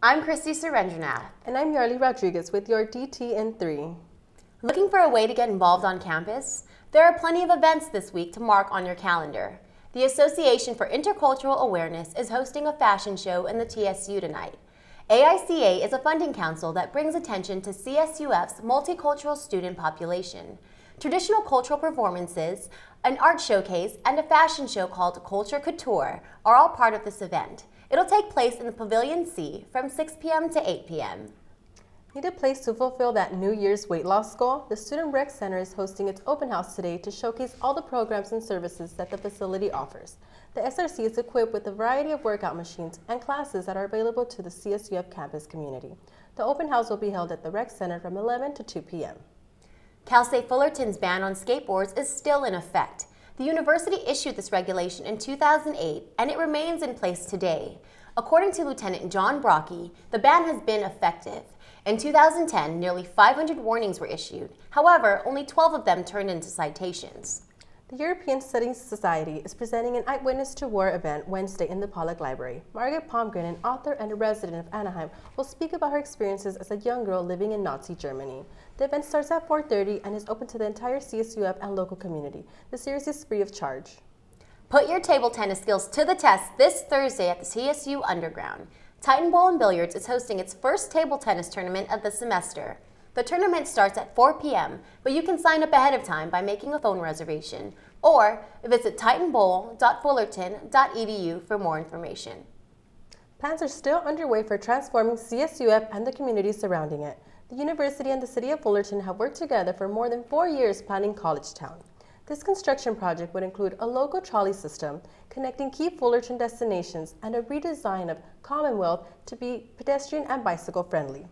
I'm Kristie Surendranath. And I'm Yarely Rodriguez with your DTN3. Looking for a way to get involved on campus? There are plenty of events this week to mark on your calendar. The Association for Intercultural Awareness is hosting a fashion show in the TSU tonight. AICA is a funding council that brings attention to CSUF's multicultural student population. Traditional cultural performances, an art showcase, and a fashion show called Culture Couture are all part of this event. It'll take place in the Pavilion C from 6 p.m. to 8 p.m. Need a place to fulfill that New Year's weight loss goal? The Student Rec Center is hosting its open house today to showcase all the programs and services that the facility offers. The SRC is equipped with a variety of workout machines and classes that are available to the CSUF campus community. The open house will be held at the Rec Center from 11 to 2 p.m. Cal State Fullerton's ban on skateboards is still in effect. The university issued this regulation in 2008 and it remains in place today. According to Lieutenant John Brocky, the ban has been effective. In 2010, nearly 500 warnings were issued. However, only 12 of them turned into citations. The European Studies Society is presenting an Eyewitness to War event Wednesday in the Pollock Library. Margaret Palmgren, an author and a resident of Anaheim, will speak about her experiences as a young girl living in Nazi Germany. The event starts at 4.30 and is open to the entire CSUF and local community. The series is free of charge. Put your table tennis skills to the test this Thursday at the TSU Underground. Titan Bowl and Billiards is hosting its first table tennis tournament of the semester. The tournament starts at 4 p.m., but you can sign up ahead of time by making a phone reservation or visit titanbowl.fullerton.edu for more information. Plans are still underway for transforming CSUF and the community surrounding it. The university and the city of Fullerton have worked together for more than four years planning College Town. This construction project would include a local trolley system connecting key Fullerton destinations and a redesign of Commonwealth to be pedestrian and bicycle friendly.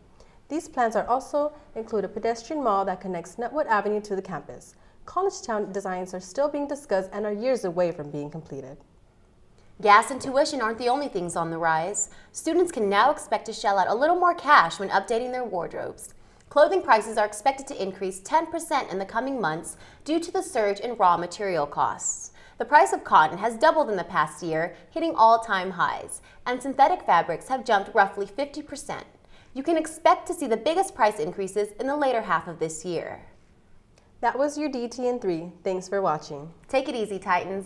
These plans are also include a pedestrian mall that connects Nutwood Avenue to the campus. College Town designs are still being discussed and are years away from being completed. Gas and tuition aren't the only things on the rise. Students can now expect to shell out a little more cash when updating their wardrobes. Clothing prices are expected to increase 10% in the coming months due to the surge in raw material costs. The price of cotton has doubled in the past year, hitting all-time highs, and synthetic fabrics have jumped roughly 50%. You can expect to see the biggest price increases in the later half of this year. That was your DTN3. Thanks for watching. Take it easy, Titans.